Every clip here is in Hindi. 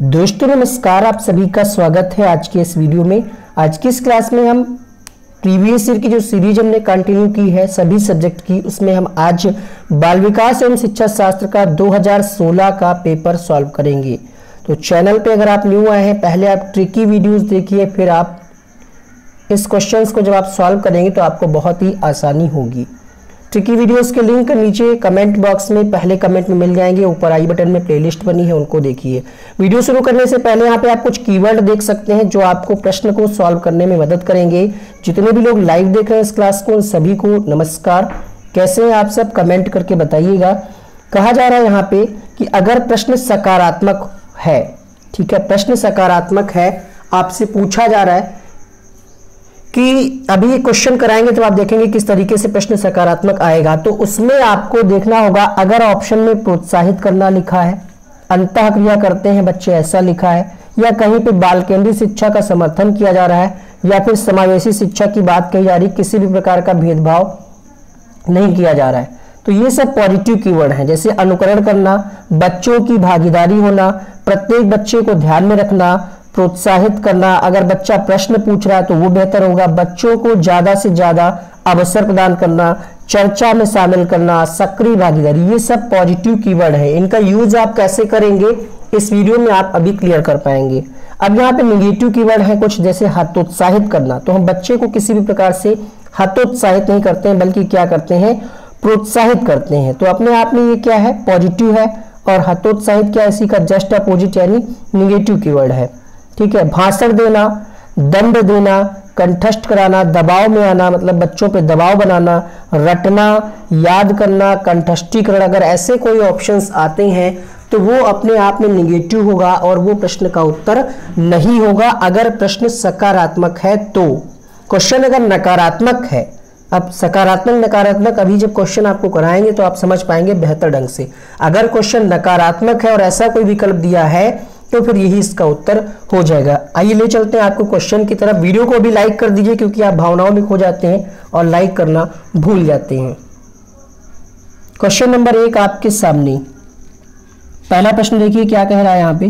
दोस्तों, नमस्कार, आप सभी का स्वागत है आज के इस वीडियो में। आज की इस क्लास में हम प्रीवियस ईयर की जो सीरीज़ हमने कंटिन्यू की है, सभी सब्जेक्ट की, उसमें हम आज बाल विकास एवं शिक्षा शास्त्र का 2016 का पेपर सॉल्व करेंगे। तो चैनल पे अगर आप न्यू आए हैं, पहले आप ट्रिकी वीडियोस देखिए, फिर आप इस क्वेश्चंस को जब आप सॉल्व करेंगे तो आपको बहुत ही आसानी होगी। ट्रिकी वीडियोस के लिंक नीचे कमेंट बॉक्स में पहले कमेंट में मिल जाएँगे। ऊपर आई बटन में प्लेलिस्ट बनी है, उनको देखिए। वीडियो शुरू करने से पहले यहाँ पे आप कुछ कीवर्ड देख सकते हैं, जो आपको प्रश्न को सॉल्व करने में मदद करेंगे। जितने भी लोग लाइव देख रहे हैं इस क्लास को, उन सभी को नमस्कार। कैसे हैं आप सब? कमेंट करके बताइएगा। कहा जा रहा है यहाँ पे कि अगर प्रश्न सकारात्मक है, ठीक है, प्रश्न सकारात्मक है, आपसे पूछा जा रहा है कि अभी क्वेश्चन कराएँगे तो आप देखेंगे किस तरीके से प्रश्न सकारात्मक आएगा। तो उसमें आपको देखना होगा, अगर ऑप्शन में प्रोत्साहित करना लिखा है अंत क्रिया करते हैं बच्चे, ऐसा लिखा है, या कहीं पे बाल केंद्रीय शिक्षा का समर्थन किया जा रहा है, या फिर समावेशी शिक्षा की बात कही जा रही, किसी भी प्रकार का भेदभाव नहीं किया जा रहा है। तो ये सब पॉजिटिव कीवर्ड हैं, जैसे अनुकरण करना, बच्चों की भागीदारी होना, प्रत्येक बच्चे को ध्यान में रखना प्रोत्साहित करना, अगर बच्चा प्रश्न पूछ रहा है तो वो बेहतर होगा। बच्चों को ज़्यादा से ज़्यादा अवसर प्रदान करना, चर्चा में शामिल करना, सक्रिय भागीदारी, ये सब पॉजिटिव कीवर्ड है। इनका यूज़ आप कैसे करेंगे, इस वीडियो में आप अभी क्लियर कर पाएँगे। अब यहाँ पे निगेटिव कीवर्ड है कुछ, जैसे हतोत्साहित करना। तो हम बच्चे को किसी भी प्रकार से हतोत्साहित नहीं करते हैं, बल्कि क्या करते हैं? प्रोत्साहित करते हैं। तो अपने आप में ये क्या है? पॉजिटिव है, और हतोत्साहित क्या इसी का जस्ट अपोजिट यानी निगेटिव कीवर्ड है। ठीक है, भाषण देना, दंड देना, कंठस्थ कराना, दबाव में आना मतलब बच्चों पे दबाव बनाना, रटना, याद करना, कंठस्थीकरण, अगर ऐसे कोई ऑप्शंस आते हैं तो वो अपने आप में निगेटिव होगा और वो प्रश्न का उत्तर नहीं होगा। अगर प्रश्न सकारात्मक है तो। क्वेश्चन अगर नकारात्मक है, अब सकारात्मक, नकारात्मक, अभी जब क्वेश्चन आपको कराएँगे तो आप समझ पाएँगे बेहतर ढंग से। अगर क्वेश्चन नकारात्मक है और ऐसा कोई विकल्प दिया है तो फिर यही इसका उत्तर हो जाएगा। आइए ले चलते हैं आपको क्वेश्चन की तरफ़। वीडियो को भी लाइक कर दीजिए क्योंकि आप भावनाओं में खो जाते हैं और लाइक करना भूल जाते हैं। क्वेश्चन नंबर एक आपके सामने। पहला प्रश्न देखिए क्या कह रहा है यहाँ पे।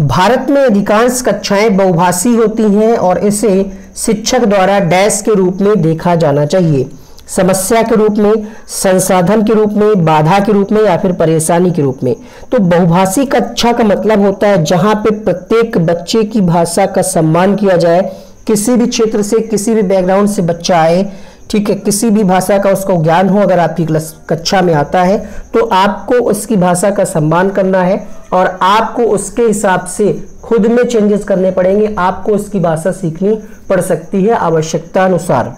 भारत में अधिकांश कक्षाएँ बहुभाषी होती हैं और इसे शिक्षक द्वारा डैश के रूप में देखा जाना चाहिए। समस्या के रूप में, संसाधन के रूप में, बाधा के रूप में या फिर परेशानी के रूप में। तो बहुभाषी कक्षा का मतलब होता है जहाँ पे प्रत्येक बच्चे की भाषा का सम्मान किया जाए, किसी भी क्षेत्र से, किसी भी बैकग्राउंड से बच्चा आए, ठीक है, किसी भी भाषा का उसको ज्ञान हो, अगर आपकी कक्षा में आता है तो आपको उसकी भाषा का सम्मान करना है और आपको उसके हिसाब से खुद में चेंजेस करने पड़ेंगे, आपको उसकी भाषा सीखनी पड़ सकती है आवश्यकता अनुसार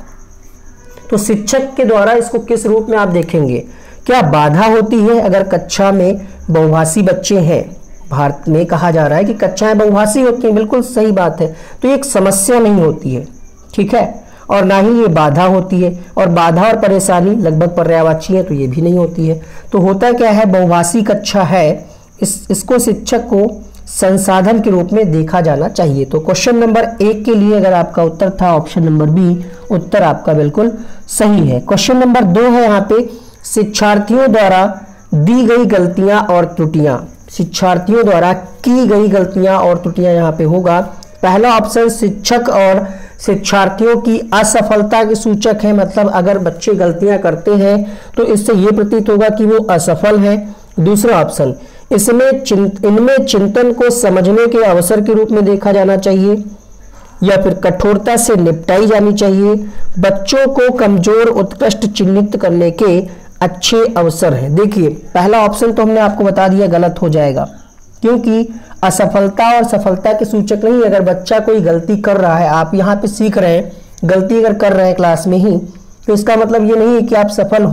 तो शिक्षक के द्वारा इसको किस रूप में आप देखेंगे? क्या बाधा होती है अगर कक्षा में बहुभाषी बच्चे हैं? भारत में कहा जा रहा है कि कक्षाएँ बहुभाषी होती हैं, बिल्कुल सही बात है। तो एक समस्या नहीं होती है, ठीक है? और ना ही ये बाधा होती है, और बाधा और परेशानी लगभग पर्यावाची है तो ये भी नहीं होती है। तो होता क्या है, बहुभाषी कक्षा है, इस, इसको शिक्षक को संसाधन के रूप में देखा जाना चाहिए। तो क्वेश्चन नंबर एक के लिए अगर आपका उत्तर था ऑप्शन नंबर बी उत्तर आपका बिल्कुल सही है। क्वेश्चन नंबर दो है यहाँ पे, शिक्षार्थियों द्वारा दी गई गलतियाँ और त्रुटियाँ। शिक्षार्थियों द्वारा की गई गलतियाँ और त्रुटियाँ यहाँ पे होगा। पहला ऑप्शन शिक्षक और शिक्षार्थियों की असफलता के सूचक है। मतलब अगर बच्चे गलतियाँ करते हैं तो इससे ये प्रतीत होगा कि वो असफल है। दूसरा ऑप्शन इसमें चिंत, इनमें चिंतन को समझने के अवसर के रूप में देखा जाना चाहिए, या फिर कठोरता से निपटाई जानी चाहिए। बच्चों को कमज़ोर, उत्कृष्ट, चिन्हित करने के अच्छे अवसर हैं। देखिए, पहला ऑप्शन तो हमने आपको बता दिया, गलत हो जाएगा। क्योंकि असफलता और सफलता के सूचक नहीं, अगर बच्चा कोई गलती कर रहा है, आप यहाँ पे सीख रहे हैं, गलती अगर कर रहे हैं क्लास में ही तो इसका मतलब ये नहीं है कि आप सफल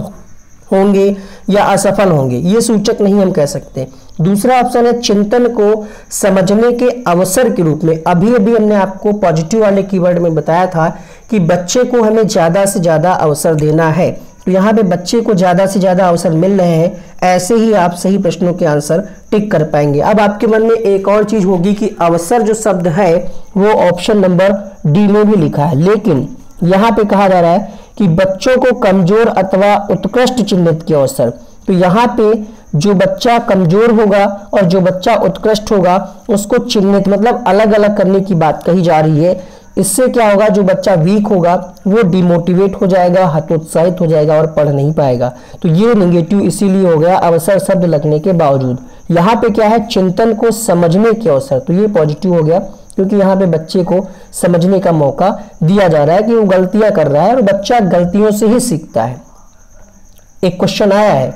होंगे या असफल होंगे, ये सूचक नहीं हम कह सकते। दूसरा ऑप्शन है चिंतन को समझने के अवसर के रूप में। अभी अभी हमने आपको पॉजिटिव वाले कीवर्ड में बताया था कि बच्चे को हमें ज़्यादा से ज़्यादा अवसर देना है। तो यहाँ पे बच्चे को ज़्यादा से ज़्यादा अवसर मिल रहे हैं, ऐसे ही आप सही प्रश्नों के आंसर टिक कर पाएँगे। अब आपके मन में एक और चीज़ होगी कि अवसर जो शब्द है, वो ऑप्शन नंबर डी में भी लिखा है। लेकिन यहाँ पे कहा जा रहा है कि बच्चों को कमज़ोर अथवा उत्कृष्ट चिन्हित के अवसर तो यहाँ पे जो बच्चा कमज़ोर होगा और जो बच्चा उत्कृष्ट होगा, उसको चिन्हित मतलब अलग अलग करने की बात कही जा रही है। इससे क्या होगा, जो बच्चा वीक होगा, वो डिमोटिवेट हो जाएगा, हतोत्साहित हो जाएगा और पढ़ नहीं पाएगा। तो ये निगेटिव इसीलिए हो गया अवसर शब्द लगने के बावजूद। यहाँ पे क्या है, चिंतन को समझने के अवसर। तो ये पॉजिटिव हो गया। क्योंकि यहाँ पे बच्चे को समझने का मौका दिया जा रहा है कि वो गलतियाँ कर रहा है और बच्चा गलतियों से ही सीखता है। एक क्वेश्चन आया है।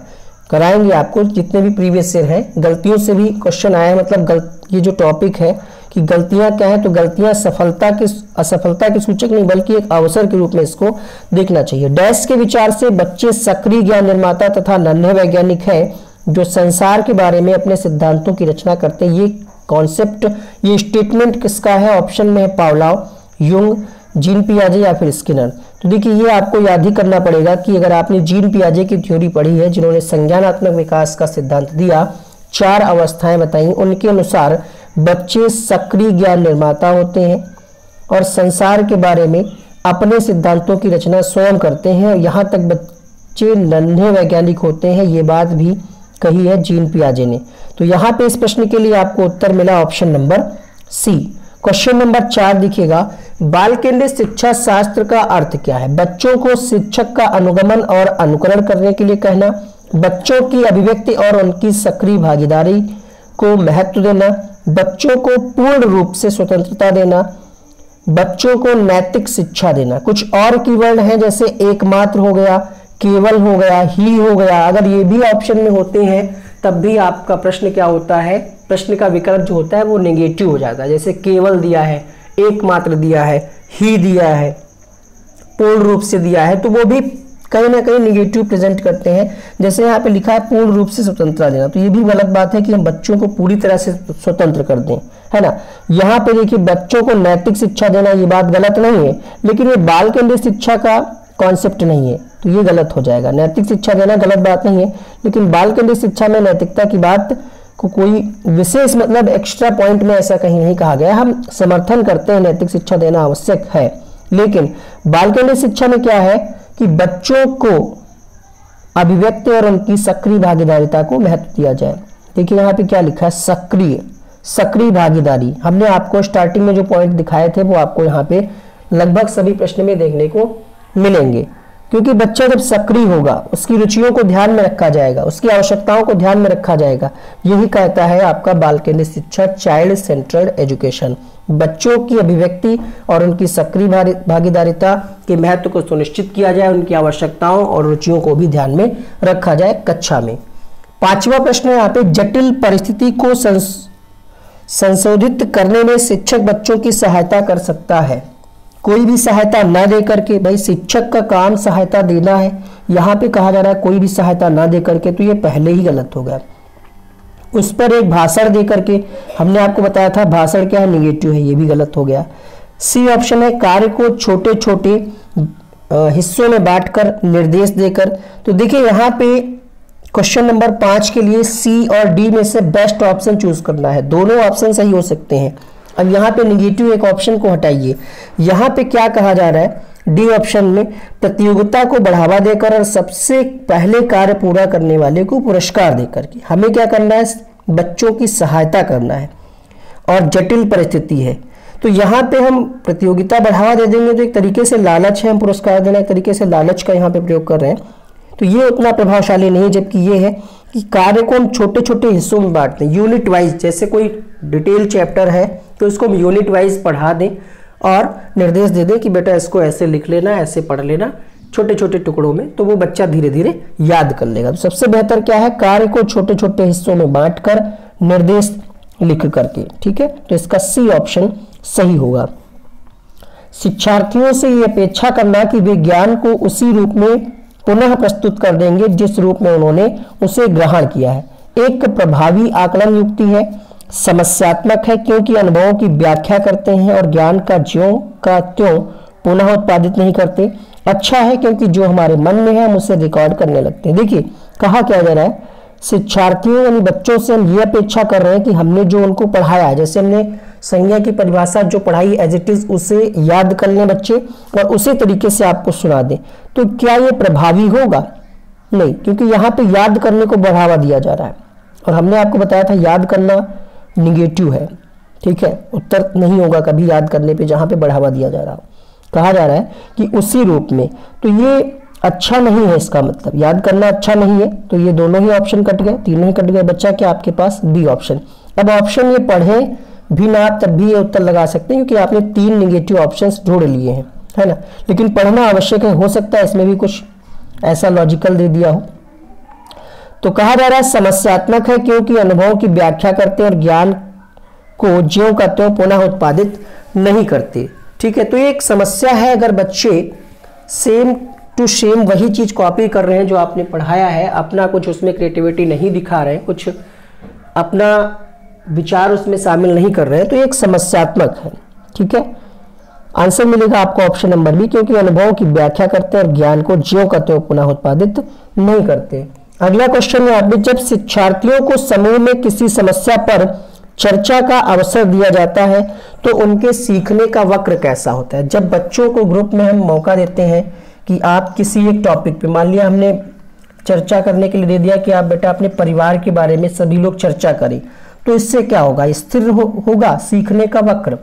कराएँगे आपको, जितने भी प्रीवियस ईयर हैं, गलतियों से भी क्वेश्चन आया है। मतलब ये जो टॉपिक है कि गलतियाँ क्या है तो गलतियाँ सफलता की, असफलता के सूचक नहीं, बल्कि एक अवसर के रूप में इसको देखना चाहिए। डैश के विचार से बच्चे सक्रिय ज्ञान निर्माता तथा नन्हे वैज्ञानिक है, जो संसार के बारे में अपने सिद्धांतों की रचना करते हैं। ये कॉन्सेप्ट ये स्टेटमेंट किसका है? ऑप्शन में है पावलाव युंग जीन पियाजे या फिर स्किनर तो देखिए, ये आपको याद ही करना पड़ेगा कि अगर आपने जीन पियाजे की थ्योरी पढ़ी है, जिन्होंने संज्ञानात्मक विकास का सिद्धांत दिया, चार अवस्थाएँ बताई। उनके अनुसार बच्चे सक्रिय ज्ञान निर्माता होते हैं और संसार के बारे में अपने सिद्धांतों की रचना स्वयं करते हैं और यहाँ तक बच्चे नन्हे वैज्ञानिक होते हैं। ये बात भी कही है जीन पियाजे ने। तो यहाँ पे इस प्रश्न के लिए आपको उत्तर मिला option number C question number चार दिखेगा। बाल केंद्रित शिक्षा शास्त्र का अर्थ क्या है? बच्चों को शिक्षक का अनुगमन और अनुकरण करने के लिए कहना, बच्चों की अभिव्यक्ति और उनकी सक्रिय भागीदारी को महत्व देना, बच्चों को पूर्ण रूप से स्वतंत्रता देना, बच्चों को नैतिक शिक्षा देना। कुछ और कीवर्ड हैं जैसे एकमात्र हो गया केवल हो गया, ही हो गया। अगर ये भी ऑप्शन में होते हैं, तब भी आपका प्रश्न क्या होता है? प्रश्न का विकल्प जो होता है, वो नेगेटिव हो जाता है। जैसे केवल दिया है, एकमात्र दिया है, ही दिया है, पूर्ण रूप से दिया है तो वो भी कहीं ना कहीं निगेटिव प्रेजेंट करते हैं। जैसे यहाँ पे लिखा है, पूर्ण रूप से स्वतंत्रता देना। तो ये भी गलत बात है कि हम बच्चों को पूरी तरह से स्वतंत्र कर दें, है ना? यहाँ पे देखिए, बच्चों को नैतिक शिक्षा देना ये बात गलत नहीं है, लेकिन ये बाल केंद्रित शिक्षा का कॉन्सेप्ट नहीं है। तो ये गलत हो जाएगा। नैतिक शिक्षा देना गलत बात नहीं है, लेकिन बाल केंद्रित शिक्षा में नैतिकता की बात को कोई विशेष मतलब एक्स्ट्रा पॉइंट में ऐसा कहीं नहीं कहा गया। हम समर्थन करते हैं, नैतिक शिक्षा देना आवश्यक है। लेकिन बाल केंद्रित शिक्षा में क्या है कि बच्चों को अभिव्यक्ति और उनकी सक्रिय भागीदारिता को महत्व दिया जाए। देखिए यहाँ पे क्या लिखा है, सक्रिय सक्रिय भागीदारी। हमने आपको स्टार्टिंग में जो पॉइंट दिखाए थे, वो आपको यहाँ पे लगभग सभी प्रश्न में देखने को मिलेंगे। क्योंकि बच्चा जब सक्रिय होगा, उसकी रुचियों को ध्यान में रखा जाएगा, उसकी आवश्यकताओं को ध्यान में रखा जाएगा। यही कहता है आपका बाल केंद्रित शिक्षा, चाइल्ड सेंट्रल एजुकेशन। बच्चों की अभिव्यक्ति और उनकी सक्रिय भागीदारिता के महत्व को सुनिश्चित किया जाए, उनकी आवश्यकताओं और रुचियों को भी ध्यान में रखा जाए कक्षा में। पांचवा प्रश्न है यहाँ पे, जटिल परिस्थिति को संशोधित करने में शिक्षक बच्चों की सहायता कर सकता है। कोई भी सहायता ना दे करके, भाई शिक्षक का काम सहायता देना है, यहाँ पे कहा जा रहा है कोई भी सहायता ना दे करके तो ये पहले ही गलत हो गया उस पर एक भाषण दे करके, हमने आपको बताया था भाषण क्या है निगेटिव है, ये भी गलत हो गया। सी ऑप्शन है, कार्य को छोटे छोटे हिस्सों में बांटकर, निर्देश देकर। तो देखिए, यहाँ पे क्वेश्चन नंबर पाँच के लिए सी और डी में से बेस्ट ऑप्शन चूज़ करना है। दोनों ऑप्शन सही हो सकते हैं। अब यहाँ पे निगेटिव एक ऑप्शन को हटाइए। यहाँ पे क्या कहा जा रहा है? डी ऑप्शन में प्रतियोगिता को बढ़ावा देकर और सबसे पहले कार्य पूरा करने वाले को पुरस्कार देकर के। हमें क्या करना है? बच्चों की सहायता करना है और जटिल परिस्थिति है। तो यहाँ पे हम प्रतियोगिता बढ़ावा दे देंगे तो एक तरीके से लालच है, हम पुरस्कार देना एक तरीके से लालच का यहाँ पे प्रयोग कर रहे हैं। तो ये उतना प्रभावशाली नहीं, जबकि ये है कि कार्य को हम छोटे छोटे हिस्सों में बांटते हैं। यूनिट वाइज जैसे कोई डिटेल चैप्टर है तो इसको हम यूनिट वाइज पढ़ा दें और निर्देश दे दें कि बेटा इसको ऐसे लिख लेना, ऐसे पढ़ लेना छोटे छोटे टुकड़ों में तो वो बच्चा धीरे धीरे याद कर लेगा। तो सबसे बेहतर क्या है? कार्य को छोटे छोटे हिस्सों में बांटकर निर्देश लिख करके, ठीक है? तो इसका सी ऑप्शन सही होगा। शिक्षार्थियों से ये अपेक्षा करना कि वे ज्ञान को उसी रूप में पुनः प्रस्तुत कर देंगे जिस रूप में उन्होंने उसे ग्रहण किया है। एक प्रभावी आकलन युक्ति है। समस्यात्मक है क्योंकि अनुभवों की व्याख्या करते हैं और ज्ञान का ज्यो का त्यों पुनः उत्पादित नहीं करते। अच्छा है क्योंकि जो हमारे मन में है, हम उसे रिकॉर्ड करने लगते हैं। देखिए, कहा क्या जा रहा है? शिक्षार्थियों यानी बच्चों से हम ये अपेक्षा कर रहे हैं कि हमने जो उनको पढ़ाया, जैसे हमने संज्ञा की परिभाषा जो पढ़ाई एज इट इज़ उसे याद कर लें बच्चे और उसी तरीके से आपको सुना दें। तो क्या ये प्रभावी होगा? नहीं, क्योंकि यहाँ पे याद करने को बढ़ावा दिया जा रहा है। और हमने आपको बताया था, याद करना निगेटिव है, ठीक है? उत्तर नहीं होगा कभी याद करने पे जहाँ पे बढ़ावा दिया जा रहा हो। कहा जा रहा है कि उसी रूप में तो ये अच्छा नहीं है इसका मतलब। याद करना अच्छा नहीं है तो ये दोनों ही ऑप्शन कट गए, तीनों ही कट गए। बच्चा, क्या आपके पास? बी ऑप्शन अब ऑप्शन ये पढ़े, भी ना आप तब भी ये उत्तर लगा सकते हैं, क्योंकि आपने तीन निगेटिव ऑप्शंस जोड़ लिए हैं, है ना? लेकिन पढ़ना आवश्यक है, हो सकता है इसमें भी कुछ ऐसा लॉजिकल दे दिया हो। तो कहा जा रहा है, समस्यात्मक है क्योंकि अनुभवों की व्याख्या करते और ज्ञान को ज्यो का त्यों पुनः उत्पादित नहीं करते। ठीक है तो ये एक समस्या है, अगर बच्चे सेम टू सेम वही चीज़ कॉपी कर रहे हैं जो आपने पढ़ाया है, अपना कुछ उसमें क्रिएटिविटी नहीं दिखा रहे, कुछ अपना विचार उसमें शामिल नहीं कर रहे हैं तो एक समस्यात्मक है। ठीक है? आंसर मिलेगा आपको ऑप्शन नंबर बी क्योंकि अनुभवों की व्याख्या करते हैं और ज्ञान को ज्यो का त्यों पुनः उत्पादित नहीं करते। अगला क्वेश्चन है आप जब शिक्षार्थियों को समूह में किसी समस्या पर चर्चा का अवसर दिया जाता है तो उनके सीखने का वक्र कैसा होता है? जब बच्चों को ग्रुप में हम मौका देते हैं कि आप किसी एक टॉपिक पे मान लिया हमने चर्चा करने के लिए दे दिया कि आप बेटा अपने परिवार के बारे में सभी लोग चर्चा करें तो इससे क्या होगा? स्थिर हो, होगा? सीखने का वक्र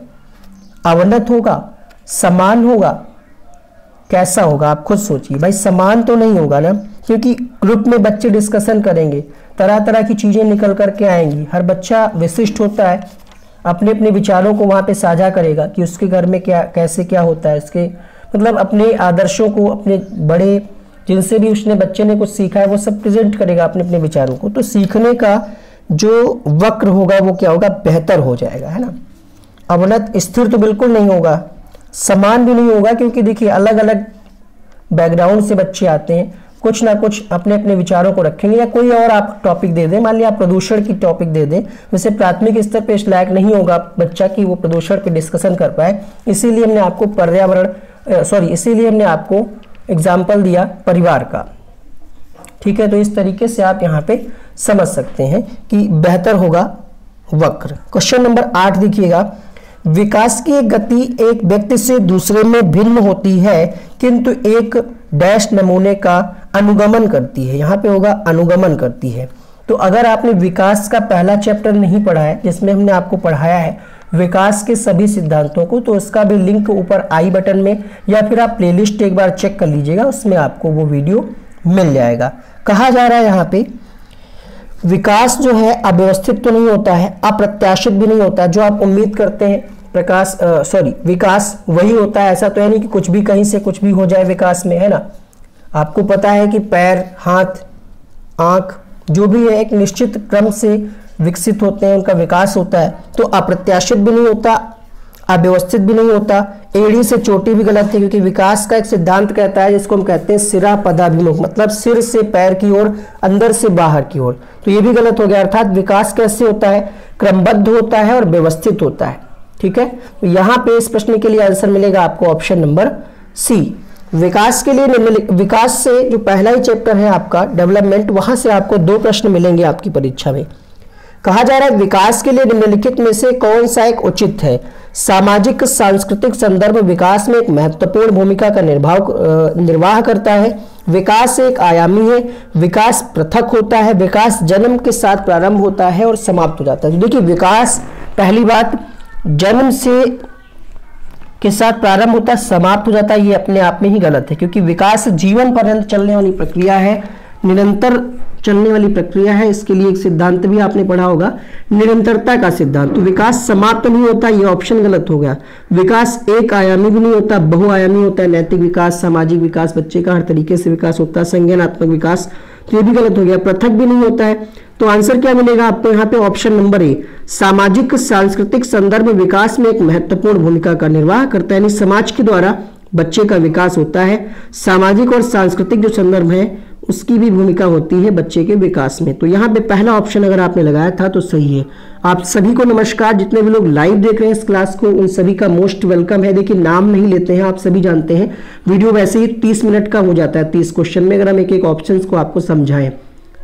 अवनत होगा? समान होगा? कैसा होगा? आप खुद सोचिए। भाई समान तो नहीं होगा ना? क्योंकि ग्रुप में बच्चे डिस्कशन करेंगे तरह तरह की चीज़ें निकल करके आएँगी। हर बच्चा विशिष्ट होता है अपने अपने विचारों को वहाँ पे साझा करेगा कि उसके घर में क्या, कैसे क्या होता है। उसके मतलब अपने आदर्शों को, अपने बड़े जिनसे भी उसने बच्चे ने कुछ सीखा है, वो सब प्रेजेंट करेगा अपने अपने विचारों को। तो सीखने का जो वक्र होगा, वो क्या होगा? बेहतर हो जाएगा, है ना? अवनत स्थिर तो बिल्कुल नहीं होगा। समान भी नहीं होगा, क्योंकि देखिए अलग अलग बैकग्राउंड से बच्चे आते हैं। कुछ ना कुछ अपने अपने विचारों को रखेंगे या कोई और आप टॉपिक दे दें। मान लिया आप प्रदूषण की टॉपिक दे दें वैसे प्राथमिक स्तर पे इस लायक नहीं होगा बच्चा कि वो प्रदूषण पे डिस्कशन कर पाए। इसीलिए हमने आपको पर्यावरण सॉरी इसीलिए हमने आपको एग्ज़ाम्पल दिया परिवार का। ठीक है तो इस तरीके से आप यहाँ पे समझ सकते हैं कि बेहतर होगा वक्र। क्वेश्चन नंबर आठ देखिएगा। विकास की गति एक व्यक्ति से दूसरे में भिन्न होती है, किंतु एक डैश नमूने का अनुगमन करती है। यहाँ पे होगा अनुगमन करती है। तो अगर आपने विकास का पहला चैप्टर नहीं पढ़ा है, जिसमें हमने आपको पढ़ाया है विकास के सभी सिद्धांतों को तो उसका भी लिंक ऊपर आई बटन में, या फिर आप प्लेलिस्ट एक बार चेक कर लीजिएगा, उसमें आपको वो वीडियो मिल जाएगा। कहा जा रहा है यहाँ पे, विकास जो है अव्यवस्थित तो नहीं होता है, अप्रत्याशित भी नहीं होता जो आप उम्मीद करते हैं। प्रकाश सॉरी विकास वही होता है, ऐसा तो है नहीं कि कुछ भी कहीं से कुछ भी हो जाए विकास में, है ना? आपको पता है कि पैर, हाथ, आँख, जो भी है, एक निश्चित क्रम से विकसित होते हैं, उनका विकास होता है। तो अप्रत्याशित भी नहीं होता, अव्यवस्थित भी नहीं होता, एड़ी से चोटी भी गलत है, क्योंकि विकास का एक सिद्धांत कहता है, जिसको हम कहते हैं सिरा पदाभिमुख मतलब सिर से पैर की ओर, अंदर से बाहर की ओर। तो ये भी गलत हो गया, अर्थात विकास कैसे होता है? क्रमबद्ध होता है और व्यवस्थित होता है। ठीक है? तो यहाँ पे इस प्रश्न के लिए आंसर मिलेगा आपको ऑप्शन नंबर सी विकास के लिए विकास से जो पहला ही चैप्टर है आपका डेवलपमेंट वहाँ से आपको दो प्रश्न मिलेंगे आपकी परीक्षा में। कहा जा रहा है विकास के लिए निम्नलिखित में से कौन सा एक उचित है? सामाजिक, सांस्कृतिक संदर्भ विकास में एक महत्वपूर्ण भूमिका का निर्वाह निर्वाह करता है। विकास एक आयामी है। विकास पृथक होता है। विकास जन्म के साथ प्रारंभ होता है और समाप्त हो जाता है। तो देखिए, विकास, पहली बात जन्म से के साथ प्रारंभ होता है, समाप्त हो जाता है, ये अपने आप में ही गलत है, क्योंकि विकास जीवन पर्यंत चलने वाली प्रक्रिया है, निरंतर चलने वाली प्रक्रिया है, इसके लिए एक सिद्धांत भी आपने पढ़ा होगा, निरंतरता का सिद्धांत। तो विकास समाप्त नहीं होता, ये ऑप्शन गलत हो गया। विकास एक आयामी भी नहीं होता, बहुआयामी होता है, नैतिक विकास, सामाजिक विकास, बच्चे का हर तरीके से विकास होता है, संज्ञानात्मक विकास तो ये भी गलत हो गया। पृथक भी नहीं होता है तो आंसर क्या मिलेगा आपको? यहाँ पे ऑप्शन नंबर ए, सामाजिक सांस्कृतिक संदर्भ विकास में एक महत्वपूर्ण भूमिका का निर्वाह करता है, यानी समाज के द्वारा बच्चे का विकास होता है। सामाजिक और सांस्कृतिक जो संदर्भ है, उसकी भी भूमिका होती है बच्चे के विकास में। तो यहाँ पे पहला ऑप्शन अगर आपने लगाया था तो सही है। आप सभी को नमस्कार। जितने भी लोग लाइव देख रहे हैं इस क्लास को, उन सभी का मोस्ट वेलकम है। देखिए, नाम नहीं लेते हैं, आप सभी जानते हैं। वीडियो वैसे ही तीस मिनट का हो जाता है, तीस क्वेश्चन में। अगर हम एक एक ऑप्शन को आपको समझाएँ।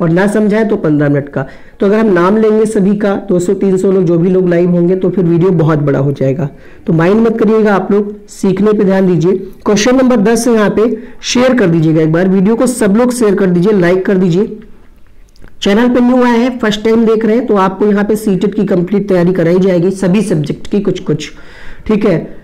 और ना समझाए तो पंद्रह मिनट का। तो अगर हम नाम लेंगे सभी का, दो सौ, तीन सौ लोग, जो भी लोग लाइव होंगे तो फिर वीडियो बहुत बड़ा हो जाएगा। तो माइंड मत करिएगा आप लोग, सीखने पे ध्यान दीजिए। क्वेश्चन नंबर दस यहाँ पे शेयर कर दीजिएगा एक बार। वीडियो को सब लोग शेयर कर दीजिए लाइक कर दीजिए। चैनल पर न्यू आए हैं फ़र्स्ट टाइम देख रहे हैं तो आपको यहाँ पे सीटेट की कंप्लीट तैयारी कराई जाएगी, सभी सब्जेक्ट की कुछ कुछ ठीक है?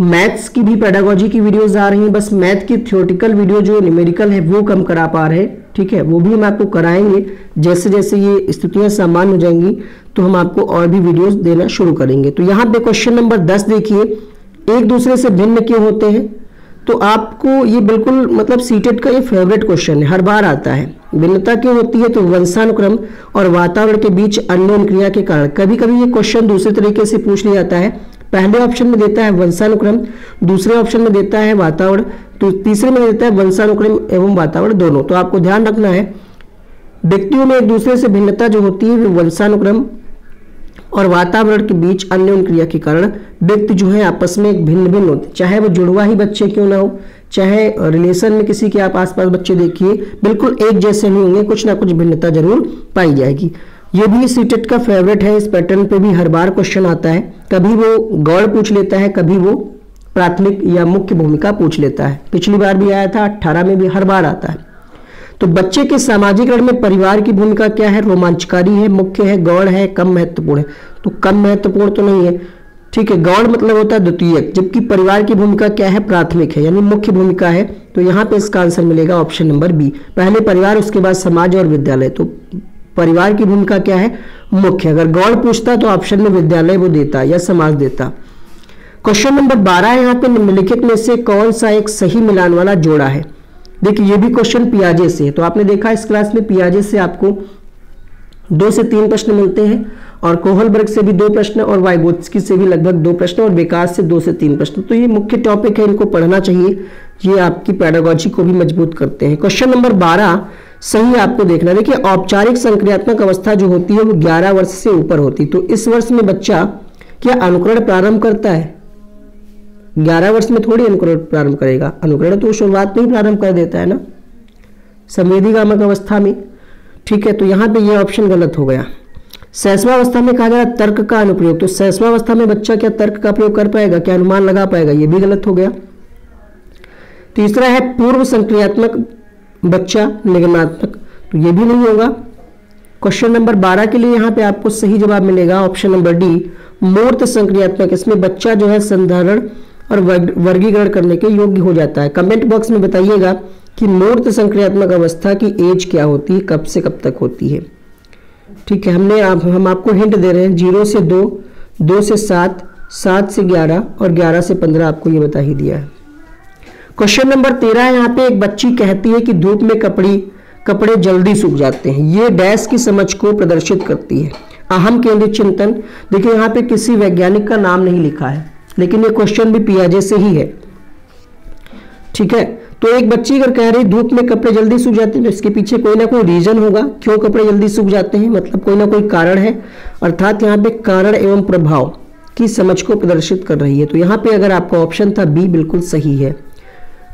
मैथ्स की भी पेडागोजी की वीडियोस आ रही हैं, बस मैथ की थियोटिकल वीडियो जो न्यूमेरिकल है, वो कम करा पा रहे हैं। ठीक है, वो भी हम आपको कराएँगे। जैसे जैसे ये स्थितियाँ सामान्य हो जाएँगी तो हम आपको और भी वीडियोस देना शुरू करेंगे। तो यहाँ पे क्वेश्चन नंबर दस देखिए। एक दूसरे से भिन्न क्यों होते हैं? तो आपको ये बिल्कुल मतलब सीटेट का ये फेवरेट क्वेश्चन है, हर बार आता है। भिन्नता क्यों होती है? तो वंशानुक्रम और वातावरण के बीच अन्य क्रिया के कारण। कभी कभी ये क्वेश्चन दूसरे तरीके से पूछ लिया जाता है। पहले ऑप्शन में देता है वंशानुक्रम, दूसरे ऑप्शन में देता है वातावरण। तो तीसरे में देता है वंशानुक्रम एवं वातावरण दोनों। तो आपको ध्यान रखना है, व्यक्तियों में एक दूसरे से भिन्नता जो होती है, वो वंशानुक्रम और वातावरण के बीच अन्य क्रिया के कारण व्यक्ति जो है आपस में एक भिन्न भिन्न होते चाहे वो जुड़वा ही बच्चे क्यों ना हो, चाहे रिलेशन में किसी के आप आसपास बच्चे देखिए, बिल्कुल एक जैसे नहीं होंगे, कुछ ना कुछ भिन्नता ज़रूर पाई जाएगी। ये भी सीटेट का फेवरेट है, इस पैटर्न पे भी हर बार क्वेश्चन आता है। कभी वो गौड़ पूछ लेता है, कभी वो प्राथमिक या मुख्य भूमिका पूछ लेता है। पिछली बार भी आया था, अट्ठारह में भी हर बार आता है। तो बच्चे के सामाजिकरण में परिवार की भूमिका क्या है? रोमांचकारी है, मुख्य है गौड़ है, कम महत्वपूर्ण है। तो कम महत्वपूर्ण तो नहीं है। ठीक है गौड़ मतलब होता है द्वितीय जबकि परिवार की भूमिका क्या है? प्राथमिक है, यानी मुख्य भूमिका है। तो यहाँ पे इसका आंसर मिलेगा ऑप्शन नंबर बी। पहले परिवार, उसके बाद समाज और विद्यालय। तो परिवार की भूमिका क्या है? मुख्य। अगर गौड़ पूछता तो ऑप्शन में विद्यालय वो देता या समाज देता। क्वेश्चन नंबर बारह यहाँ पे निम्नलिखित में से कौन सा एक सही मिलान वाला जोड़ा है? देखिए, ये भी क्वेश्चन पियाजे से तो आपने देखा इस क्लास में पियाजे से आपको दो से तीन प्रश्न मिलते हैं और कोहलबर्ग से भी दो प्रश्न और वाइगोत्सकी से भी लगभग दो प्रश्न और विकास से दो से तीन प्रश्न। तो ये मुख्य टॉपिक है, इनको पढ़ना चाहिए। ये आपकी पैडागोजी को भी मज़बूत करते हैं। क्वेश्चन नंबर बारह, सही आपको देखना। देखिए, औपचारिक संक्रियात्मक अवस्था जो होती है, वो 11 वर्ष से ऊपर होती है। तो इस वर्ष में बच्चा क्या अनुकरण प्रारंभ करता है? 11 वर्ष में थोड़ी अनुकरण प्रारंभ करेगा। अनुकरण तो शुरुआत में ही प्रारंभ कर देता है ना? संवेदीगामक अवस्था में। ठीक है तो यहाँ पे ये ऑप्शन गलत हो गया। सहसवावस्था में कहा जा रहा है तर्क का अनुप्रयोग। तो सहसवावस्था में बच्चा क्या तर्क का प्रयोग कर पाएगा, क्या अनुमान लगा पाएगा? ये भी गलत हो गया। तीसरा है पूर्व संक्रियात्मक बच्चा निगमात्मक। तो ये भी नहीं होगा। क्वेश्चन नंबर 12 के लिए यहाँ पे आपको सही जवाब मिलेगा। ऑप्शन नंबर डी मूर्त संक्रियात्मक। इसमें बच्चा जो है संधारण और वर्गीकरण करने के योग्य हो जाता है। कमेंट बॉक्स में बताइएगा कि मूर्त संक्रियात्मक अवस्था की एज क्या होती है, कब से कब तक होती है। ठीक है, हमने आप हम आपको हिंट दे रहे हैं। ज़ीरो से दो दो से सात सात से ग्यारह और ग्यारह से पंद्रह आपको ये बता ही दिया है। क्वेश्चन नंबर तेरह यहाँ पे एक बच्ची कहती है कि धूप में कपड़ी कपड़े जल्दी सूख जाते हैं। ये डैश की समझ को प्रदर्शित करती है। अहम केंद्रित चिंतन। देखिए, यहाँ पे किसी वैज्ञानिक का नाम नहीं लिखा है। लेकिन ये क्वेश्चन भी पियाजे से ही है। ठीक है? तो एक बच्ची अगर कह रही, धूप में कपड़े जल्दी सूख जाते हैं तो इसके पीछे कोई ना कोई रीजन होगा, क्यों कपड़े जल्दी सूख जाते हैं? मतलब कोई ना कोई कारण है। अर्थात यहाँ पे कारण एवं प्रभाव की समझ को प्रदर्शित कर रही है। तो यहाँ पे अगर आपका ऑप्शन था बी बिल्कुल सही है।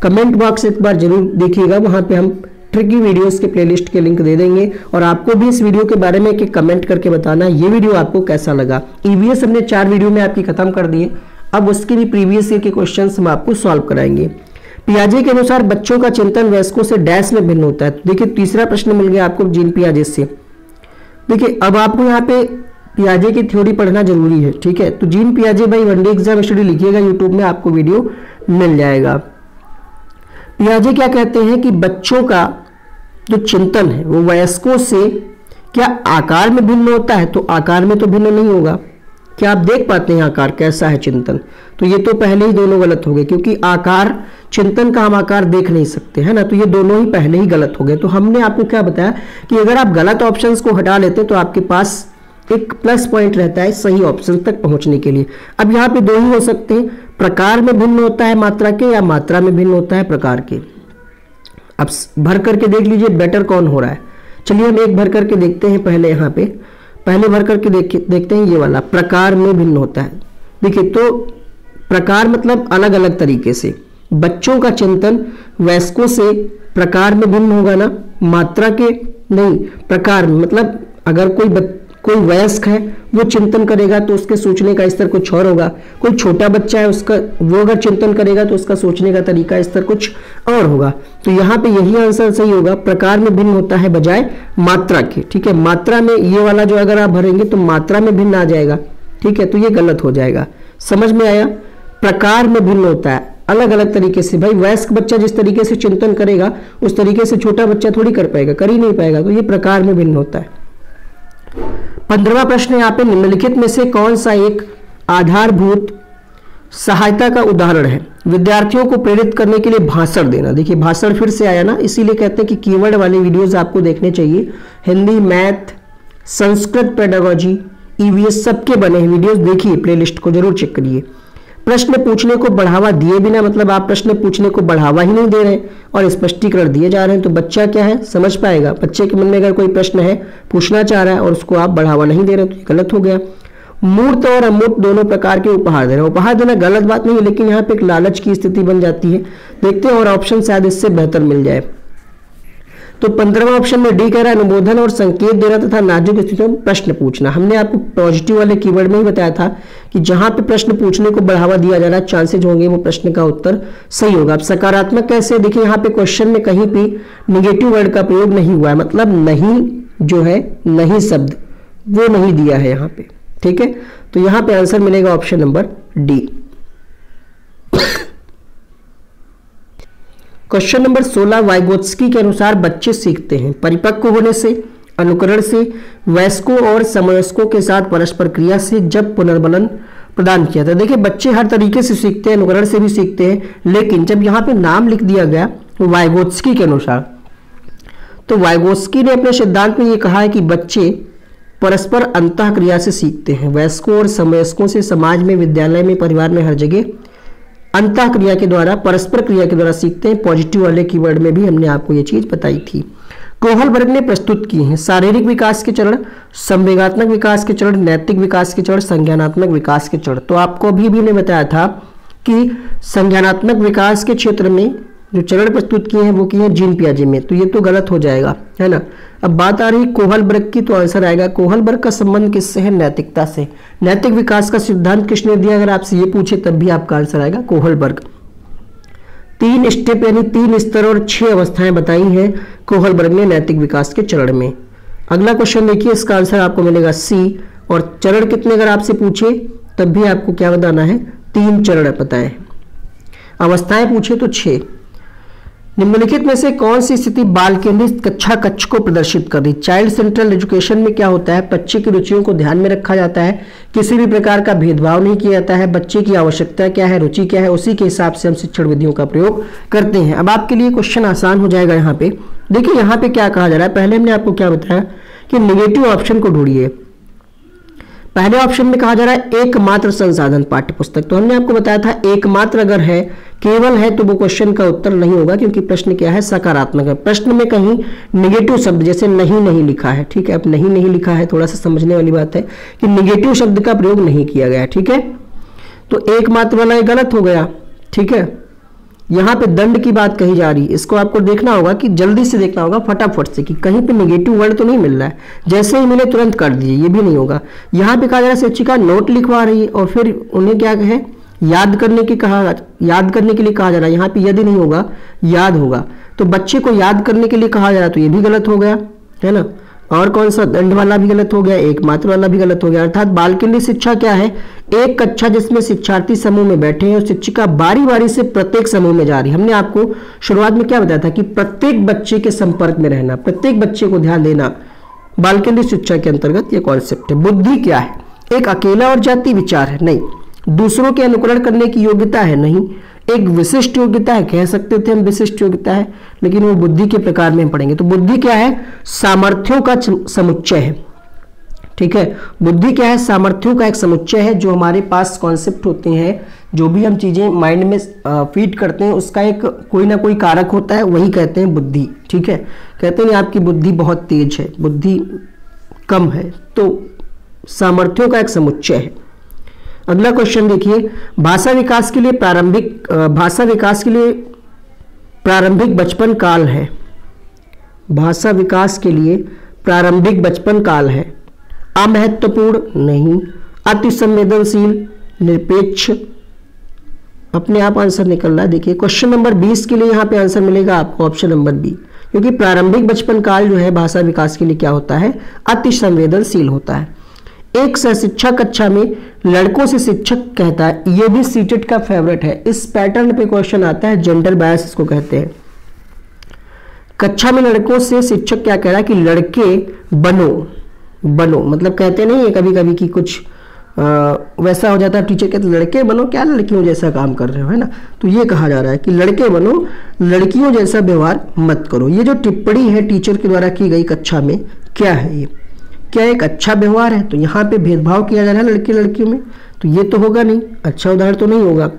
कमेंट बॉक्स एक बार ज़रूर देखिएगा, वहाँ पे हम ट्रिकी वीडियोस के प्लेलिस्ट के लिंक दे देंगे। और आपको भी इस वीडियो के बारे में एक कमेंट करके बताना, ये वीडियो आपको कैसा लगा। ईवीएस हमने चार वीडियो में आपकी खत्म कर दिए अब उसके भी प्रीवियस ईयर के क्वेश्चन हम आपको सॉल्व कराएँगे। पियाजे के अनुसार बच्चों का चिंतन वयस्कों से डैश में भिन्न होता है। तो देखिए, तीसरा प्रश्न मिल गया आपको जीन पियाजे से। देखिए, अब आपको यहाँ पे पियाजे की थ्योरी पढ़ना ज़रूरी है, ठीक है? तो जीन पियाजे भाई वनडे एग्ज़ाम स्टडी लिखिएगा यूट्यूब में आपको वीडियो मिल जाएगा। पियाजे क्या कहते हैं कि बच्चों का जो चिंतन है, वो वयस्कों से क्या आकार में भिन्न होता है? तो आकार में तो भिन्न नहीं होगा। क्या आप देख पाते हैं आकार कैसा है चिंतन। तो ये तो पहले ही दोनों गलत हो गए, क्योंकि आकार, चिंतन का हम आकार देख नहीं सकते, है ना? तो ये दोनों ही पहले ही गलत हो गए। तो हमने आपको क्या बताया कि अगर आप गलत ऑप्शंस को हटा लेते तो आपके पास एक प्लस पॉइंट रहता है सही ऑप्शन तक पहुँचने के लिए। अब यहाँ पे दो ही हो सकते हैं, प्रकार में भिन्न होता है मात्रा के या मात्रा में भिन्न होता है प्रकार के। अब भर करके देख लीजिए बेटर कौन हो रहा है? चलिए हम एक भर करके देखते हैं पहले यहाँ पे। पहले भर करके देख, देखते हैं ये वाला, प्रकार में भिन्न होता है। देखिए तो प्रकार मतलब अलग अलग तरीके से। बच्चों का चिंतन वयस्कों से प्रकार में भिन्न होगा ना? मात्रा के नहीं, प्रकार मतलब अगर कोई कोई वयस्क है, वो चिंतन करेगा तो उसके सोचने का स्तर कुछ और होगा। कोई छोटा बच्चा है, उसका, वो अगर चिंतन करेगा तो उसका सोचने का तरीका, स्तर कुछ और होगा। तो यहाँ पे यही आंसर सही होगा, प्रकार में भिन्न होता है बजाय मात्रा के, ठीक है? मात्रा में ये वाला जो अगर आप भरेंगे तो मात्रा में भिन्न आ जाएगा, ठीक है? तो ये गलत हो जाएगा। समझ में आया? प्रकार में भिन्न होता है अलग अलग तरीके से। भाई, वयस्क बच्चा जिस तरीके से चिंतन करेगा, उस तरीके से छोटा बच्चा थोड़ी कर पाएगा, कर ही नहीं पाएगा तो ये प्रकार में भिन्न होता है। पंद्रहवा प्रश्न यहाँ पे, निम्नलिखित में से कौन सा एक आधारभूत सहायता का उदाहरण है? विद्यार्थियों को प्रेरित करने के लिए भाषण देना। देखिए, भाषण फिर से आया ना, इसीलिए कहते हैं कि कीवर्ड वाले वीडियोस आपको देखने चाहिए। Hindi math Sanskrit pedagogy EVS सबके बने हैं। वीडियोस देखिए प्लेलिस्ट को ज़रूर चेक करिए। प्रश्न पूछने को बढ़ावा दिए बिना मतलब आप प्रश्न पूछने को बढ़ावा ही नहीं दे रहे और स्पष्टीकरण दिए जा रहे हैं तो बच्चा क्या है? समझ पाएगा। बच्चे के मन में अगर कोई प्रश्न है, पूछना चाह रहा है और उसको आप बढ़ावा नहीं दे रहे तो गलत हो गया। मूर्त और अमूर्त दोनों प्रकार के उपहार दे देना उपहार देना गलत बात नहीं है, लेकिन यहाँ पे एक लालच की स्थिति बन जाती है। देखते हैं और ऑप्शन शायद इससे बेहतर मिल जाए। तो पंद्रहवा ऑप्शन में डी कह रहा है, अनुमोदन और संकेत देना तथा नाजुक स्थितियों में प्रश्न पूछना। हमने आपको पॉजिटिव वाले कीवर्ड में ही बताया था कि जहाँ पे प्रश्न पूछने को बढ़ावा दिया जा रहा है चांसेज होंगे वो प्रश्न का उत्तर सही होगा। अब सकारात्मक कैसे? देखिए, यहाँ पे क्वेश्चन में कहीं भी निगेटिव वर्ड का प्रयोग नहीं हुआ है। मतलब नहीं जो है, नहीं शब्द, वो नहीं दिया है यहाँ पे। ठीक है? तो यहाँ पे आंसर मिलेगा option number D question number 16 Vygotsky के अनुसार बच्चे सीखते हैं। परिपक्व होने से अनुकरण से वयस्कों और समयस्कों के साथ परस्पर क्रिया से जब पुनर्बलन प्रदान किया था देखिए, बच्चे हर तरीके से सीखते हैं, अनुकरण से भी सीखते हैं, लेकिन जब यहाँ पे नाम लिख दिया गया वाइगोत्सकी के अनुसार तो वाइगोत्सकी ने अपने सिद्धांत में ये कहा है कि बच्चे परस्पर अंत क्रिया से सीखते हैं। वयस्कों और समयस्कों से समाज में, विद्यालय में, परिवार में हर जगह अंत क्रिया के द्वारा, परस्पर क्रिया के द्वारा सीखते हैं। पॉजिटिव वाले कीवर्ड में भी हमने आपको ये चीज़ बताई थी। कोहल वर्ग ने प्रस्तुत किए हैं। शारीरिक विकास के चरण, संवेगात्मक विकास के चरण, नैतिक विकास के चरण, संज्ञानात्मक विकास के चरण। तो आपको अभी भी ने बताया था कि संज्ञानात्मक विकास के क्षेत्र में जो चरण प्रस्तुत किए हैं, वो किए हैं जीन पियाजे में। तो ये तो गलत हो जाएगा, है ना? अब बात आ रही कोहल वर्ग की तो आंसर आएगा कोहल वर्ग का संबंध किससे है? नैतिकता से। नैतिक विकास का सिद्धांत किसने दिया? अगर आपसे ये पूछे, तब भी आपका आंसर आएगा कोहल वर्ग तीन स्टेप यानी तीन स्तर और छह अवस्थाएँ बताई हैं कोहलबर्ग ने नैतिक विकास के चरण में। अगला क्वेश्चन देखिए, इसका आंसर आपको मिलेगा सी और चरण कितने अगर आपसे पूछे, तब भी आपको क्या बताना है? तीन चरण बताए अवस्थाएँ पूछे तो छह। निम्नलिखित में से कौन सी स्थिति बाल केंद्रित कक्षा कक्ष को प्रदर्शित कर रही? चाइल्ड सेंट्रल एजुकेशन में क्या होता है? बच्चे की रुचियों को ध्यान में रखा जाता है। किसी भी प्रकार का भेदभाव नहीं किया जाता है। बच्चे की आवश्यकता क्या है? रुचि क्या है? उसी के हिसाब से हम शिक्षण विधियों का प्रयोग करते हैं। अब आपके लिए क्वेश्चन आसान हो जाएगा यहाँ पे। देखिए, यहाँ पे क्या कहा जा रहा है? पहले हमने आपको क्या बताया कि निगेटिव ऑप्शन को ढूंढिए। पहले ऑप्शन में कहा जा रहा है, एकमात्र संसाधन पाठ्य पुस्तक तो हमने आपको बताया था, एकमात्र अगर है केवल है तो वो क्वेश्चन का उत्तर नहीं होगा, क्योंकि प्रश्न क्या है? सकारात्मक है। प्रश्न में कहीं निगेटिव शब्द जैसे नहीं नहीं लिखा है, ठीक है? अब नहीं नहीं लिखा है, थोड़ा सा समझने वाली बात है कि निगेटिव शब्द का प्रयोग नहीं किया गया, ठीक है? तो एकमात्र वाला ये गलत हो गया, ठीक है? यहाँ पे दंड की बात कही जा रही है इसको आपको देखना होगा कि जल्दी से देखना होगा, फटाफट से, कि कहीं पे नेगेटिव वर्ड तो नहीं मिल रहा है। जैसे ही मिले तुरंत कर दीजिए ये भी नहीं होगा। यहाँ पे कहा जा रहा है शिक्षिका नोट लिखवा रही है, और फिर उन्हें क्या कहे? याद करने की कहा, याद करने के लिए कहा जा रहा है। यहाँ पे यदि नहीं होगा, याद होगा। तो बच्चे को याद करने के लिए कहा जा रहा है तो ये भी गलत हो गया, है ना? और कौन सा दंड वाला भी गलत हो गया एक मात्र वाला भी गलत हो गया। अर्थात बाल केंद्रीय शिक्षा क्या है? एक कक्षा जिसमें शिक्षार्थी समूह में बैठे हैं, और शिक्षिका बारी बारी से प्रत्येक समूह में जा रही है। हमने आपको शुरुआत में क्या बताया था कि प्रत्येक बच्चे के संपर्क में रहना, प्रत्येक बच्चे को ध्यान देना, बाल केंद्रीय शिक्षा के अंतर्गत ये कॉन्सेप्ट है। बुद्धि क्या है? एक अकेला और जाति विचार है, नहीं। दूसरों के अनुकरण करने की योग्यता है, नहीं। एक विशिष्ट योग्यता है, कह सकते थे हम विशिष्ट योग्यता है, लेकिन वो बुद्धि के प्रकार में पढ़ेंगे। तो बुद्धि क्या है? सामर्थ्यों का समुच्चय है। ठीक है? बुद्धि क्या है? सामर्थ्यों का एक समुच्चय है, जो हमारे पास कॉन्सेप्ट होते हैं, जो भी हम चीज़ें माइंड में फ़ीड करते हैं, उसका एक कोई ना कोई कारक होता है, वही कहते हैं बुद्धि। ठीक है? कहते हैं आपकी बुद्धि बहुत तेज है, बुद्धि कम है तो सामर्थ्यों का एक समुच्चय है। अगला क्वेश्चन देखिए, भाषा विकास के लिए प्रारंभिक भाषा विकास के लिए प्रारंभिक बचपन काल है। भाषा विकास के लिए प्रारंभिक बचपन काल है। अमहत्वपूर्ण नहीं अति संवेदनशील निरपेक्ष। अपने आप आंसर निकल रहा है। देखिए क्वेश्चन नंबर 20 के लिए यहाँ पे आंसर मिलेगा आपको ऑप्शन नंबर बी क्योंकि प्रारंभिक बचपन काल जो है, भाषा विकास के लिए क्या होता है? अति संवेदनशील होता है। एक शिक्षक कक्षा में लड़कों से शिक्षक कहता है ये भी सीटेड का फेवरेट है। इस पैटर्न पे क्वेश्चन आता है जेंडर बायस इसको कहते हैं। कक्षा में लड़कों से शिक्षक क्या कह रहा है कि लड़के बनो बनो। मतलब कहते नहीं है कभी कभी कि कुछ आ, वैसा हो जाता है टीचर कहते लड़के बनो क्या लड़कियों जैसा काम कर रहे हो? है ना? तो ये कहा जा रहा है कि लड़के बनो लड़कियों जैसा व्यवहार मत करो। ये जो टिप्पणी है टीचर के द्वारा की गई कक्षा में क्या है ये? क्या एक अच्छा व्यवहार है? तो यहाँ पे भेदभाव किया जा रहा है लड़के लड़कियों में। तो ये तो होगा नहीं। अच्छा उदाहरण तो नहीं होगा।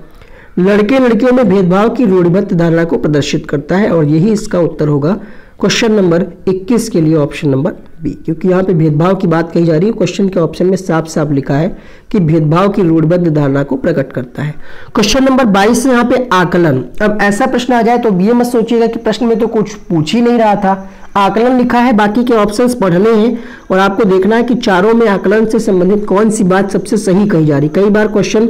लड़के लड़कियों में भेदभाव की रूढ़िबद्ध धारणा को प्रदर्शित करता है और यही इसका उत्तर होगा क्वेश्चन नंबर 21 के लिए ऑप्शन नंबर बी। क्योंकि यहाँ पे भेदभाव की बात कही जा रही है। क्वेश्चन के ऑप्शन में साफ़ साफ़ लिखा है कि भेदभाव की रूढ़बद्ध धारणा को प्रकट करता है। क्वेश्चन नंबर 22 यहाँ पे आकलन। अब ऐसा प्रश्न आ जाए तो ये मत सोचिएगा कि प्रश्न में तो कुछ पूछ ही नहीं रहा था। आकलन लिखा है, बाकी के ऑप्शंस पढ़ने हैं और आपको देखना है कि चारों में आकलन से संबंधित कौन सी बात सबसे सही कही जा रही कई बार क्वेश्चन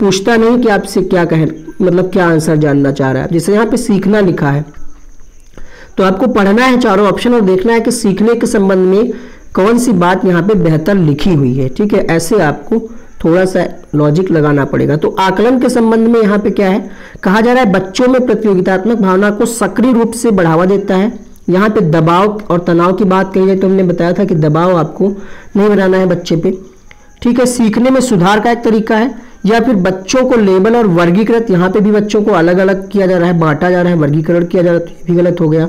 पूछता नहीं कि आपसे क्या कह मतलब क्या आंसर जानना चाह रहा है। जैसे यहाँ पे सीखना लिखा है। तो आपको पढ़ना है चारों ऑप्शन और देखना है कि सीखने के संबंध में कौन सी बात यहाँ पे बेहतर लिखी हुई है। ठीक है, ऐसे आपको थोड़ा सा लॉजिक लगाना पड़ेगा। तो आकलन के संबंध में यहाँ पे क्या है? कहा जा रहा है, बच्चों में प्रतियोगितात्मक भावना को सक्रिय रूप से बढ़ावा देता है। यहाँ पे दबाव और तनाव की बात कही जाए तो हमने बताया था कि दबाव आपको नहीं बनाना है बच्चे पे। ठीक है, सीखने में सुधार का एक तरीका है, या फिर बच्चों को लेबल और वर्गीकृत, यहाँ पे भी बच्चों को अलग अलग किया जा रहा है, बांटा जा रहा है, वर्गीकरण किया जा रहा है तो भी गलत हो गया।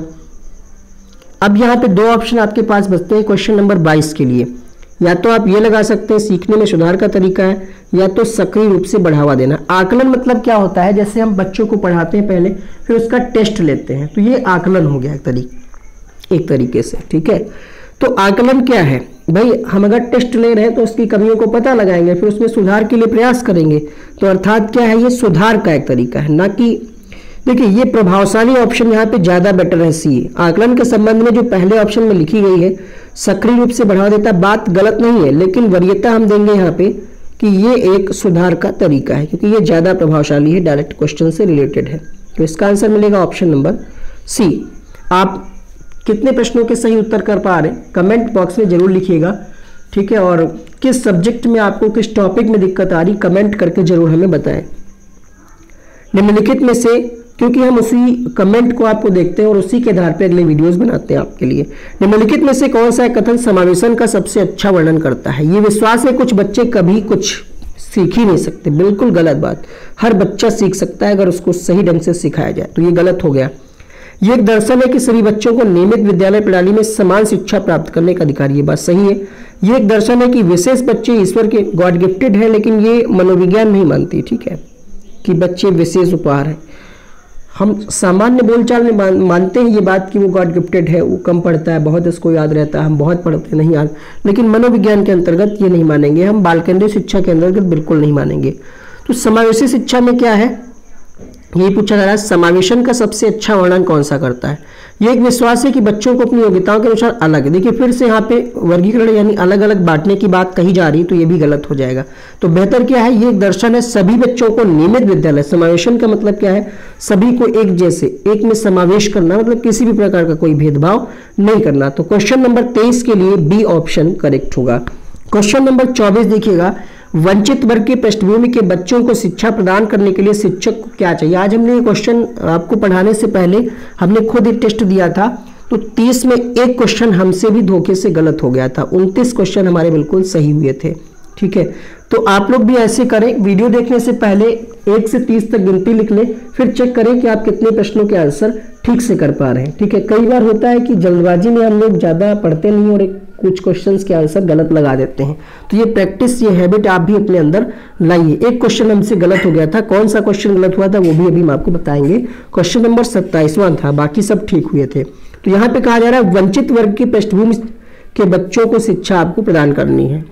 अब यहाँ पे दो ऑप्शन आपके पास बचते हैं, क्वेश्चन नंबर 22 के लिए। या तो आप ये लगा सकते हैं, सीखने में सुधार का तरीका है, या तो सक्रिय रूप से बढ़ावा देना। आकलन मतलब क्या होता है? जैसे हम बच्चों को पढ़ाते हैं पहले, फिर उसका टेस्ट लेते हैं तो ये आकलन हो गया एक तरीके। एक तरीके से, ठीक है? तो आकलन क्या है? भाई, हम अगर टेस्ट ले रहे हैं तो उसकी कमियों को पता लगाएँगे, फिर उसमें सुधार के लिए प्रयास करेंगे। तो अर्थात क्या है? ये सुधार का एक तरीका है, ना कि, देखिए, ये प्रभावशाली ऑप्शन यहाँ पे ज़्यादा बेटर है, सी। आकलन के संबंध में जो पहले ऑप्शन में लिखी गई है, सक्रिय रूप से बढ़ावा देता, बात गलत नहीं है, लेकिन वरीयता हम देंगे यहाँ पे कि ये एक सुधार का तरीका है, क्योंकि ये ज़्यादा प्रभावशाली है डायरेक्ट क्वेश्चन से रिलेटेड है। तो इसका आंसर मिलेगा ऑप्शन नंबर सी आप कितने प्रश्नों के सही उत्तर कर पा रहे कमेंट बॉक्स में ज़रूर लिखिएगा, ठीक है? और किस सब्जेक्ट में आपको, किस टॉपिक में दिक्कत आ रही कमेंट करके ज़रूर हमें बताएँ। निम्नलिखित में से, क्योंकि हम उसी कमेंट को आपको देखते हैं और उसी के आधार पर अगले वीडियोस बनाते हैं आपके लिए। निम्नलिखित में से कौन सा कथन समावेशन का सबसे अच्छा वर्णन करता है? ये विश्वास है, कुछ बच्चे कभी कुछ सीख ही नहीं सकते। बिल्कुल गलत बात। हर बच्चा सीख सकता है अगर उसको सही ढंग से सिखाया जाए। तो ये गलत हो गया। ये एक दर्शन है कि सभी बच्चों को नियमित विद्यालय प्रणाली में समान शिक्षा प्राप्त करने का अधिकार ये बात सही है। ये एक दर्शन है कि विशेष बच्चे ईश्वर के गॉड गिफ्टेड है लेकिन ये मनोविज्ञान नहीं मानती ठीक है कि बच्चे विशेष उपहार हैं। हम सामान्य बोलचाल में मान, मानते हैं ये बात कि वो गॉड गिफ्टेड है वो कम पढ़ता है बहुत इसको याद रहता है हम बहुत पढ़ते नहीं याद। लेकिन मनोविज्ञान के अंतर्गत ये नहीं मानेंगे हम बाल केंद्रीय शिक्षा के अंतर्गत बिल्कुल नहीं मानेंगे। तो समावेशी शिक्षा में क्या है? यही पूछा जा रहा है, समावेशन का सबसे अच्छा वर्णन कौन सा करता है? ये एक विश्वास है कि बच्चों को अपनी योग्यताओं के अनुसार अलग देखिए, फिर से यहाँ पे वर्गीकरण यानी अलग अलग बांटने की बात कही जा रही है तो ये भी गलत हो जाएगा। तो बेहतर क्या है? ये एक दर्शन है, सभी बच्चों को नियमित विद्यालय। समावेशन का मतलब क्या है? सभी को एक जैसे, एक में समावेश करना मतलब किसी भी प्रकार का कोई भेदभाव नहीं करना। तो क्वेश्चन नंबर तेईस के लिए बी ऑप्शन करेक्ट होगा। क्वेश्चन नंबर चौबीस देखिएगा। वंचित वर्ग की पृष्ठभूमि के बच्चों को शिक्षा प्रदान करने के लिए शिक्षक को क्या चाहिए? आज हमने ये क्वेश्चन आपको पढ़ाने से पहले हमने खुद एक टेस्ट दिया था तो 30 में एक क्वेश्चन हमसे भी धोखे से गलत हो गया था। 29 क्वेश्चन हमारे बिल्कुल सही हुए थे। ठीक है? तो आप लोग भी ऐसे करें, वीडियो देखने से पहले एक से तीस तक गिनती लिख लें, फिर चेक करें कि आप कितने प्रश्नों के आंसर ठीक से कर पा रहे हैं। ठीक है? कई बार होता है कि जल्दबाजी में हम लोग ज़्यादा पढ़ते नहीं और एक कुछ क्वेश्चंस के आंसर गलत लगा देते हैं। तो ये प्रैक्टिस ये हैबिट आप भी अपने अंदर लाइए। एक क्वेश्चन हमसे गलत हो गया था, कौन सा क्वेश्चन गलत हुआ था वो भी अभी हम आपको बताएँगे। क्वेश्चन नंबर सत्ताईसवां था, बाकी सब ठीक हुए थे। तो यहाँ पे कहा जा रहा है, वंचित वर्ग की पृष्ठभूमि के बच्चों को शिक्षा आपको प्रदान करनी है।